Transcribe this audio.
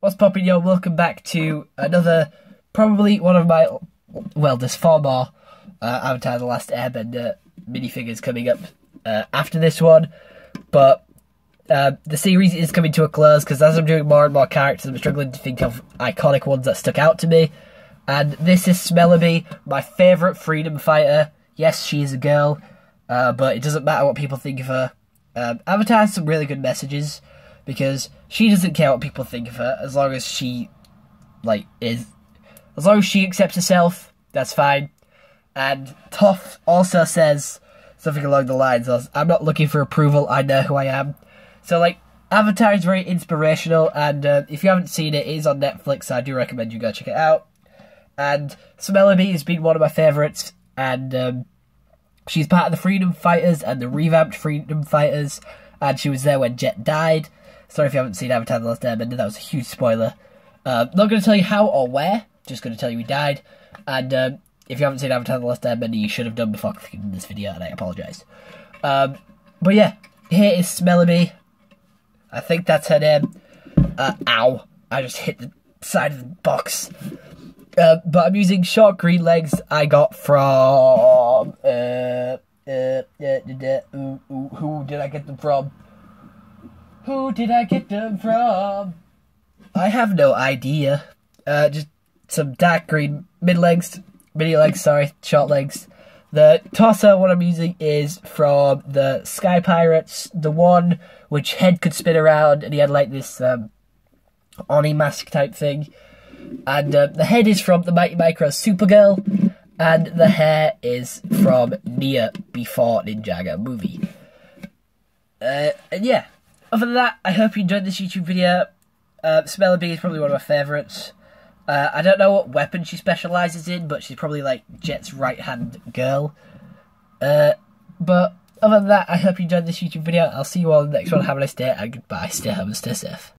What's poppin', yo? Welcome back to another, probably one of my, well, there's four more uh, Avatar The Last Airbender minifigures coming up uh, after this one, but uh, the series is coming to a close because as I'm doing more and more characters, I'm struggling to think of iconic ones that stuck out to me, and this is SmellerBee, my favourite freedom fighter. Yes, she is a girl, uh, but it doesn't matter what people think of her. Um, Avatar has some really good messages because she doesn't care what people think of her as long as she like is as long as she accepts herself that's fine. And Toph also says something along the lines of i'm not looking for approval i know who i am. So like avatar is very inspirational and uh, if you haven't seen it it is on netflix so i do recommend you go check it out. And SmellerBee has been one of my favorites and um, she's part of the freedom fighters and the revamped freedom fighters and she was there when jet died Sorry if you haven't seen Avatar The Last Airbender, that was a huge spoiler. Uh, not going to tell you how or where, just going to tell you he died. And um, if you haven't seen Avatar The Last Airbender, you should have done before clicking this video, and I apologise. Um, but yeah, here is SmellerBee. I think that's her name. Uh, ow. I just hit the side of the box. Uh, but I'm using short green legs I got from... Uh, uh, who did I get them from? Who did I get them from? I have no idea. Uh, just some dark green mid legs, mini legs, sorry, short legs. The torso, what I'm using, is from the Sky Pirates, the one which head could spin around, and he had like this um, Oni mask type thing. And uh, the head is from the Mighty Micro Supergirl, and the hair is from Nya before Ninjago movie. Uh, and yeah, other than that, I hope you enjoyed this YouTube video. Uh, SmellerBee is probably one of my favourites. Uh, I don't know what weapon she specialises in, but she's probably like Jet's right hand girl. Uh, but other than that, I hope you enjoyed this YouTube video. I'll see you all in the next one. Have a nice day and goodbye. Stay home and stay safe.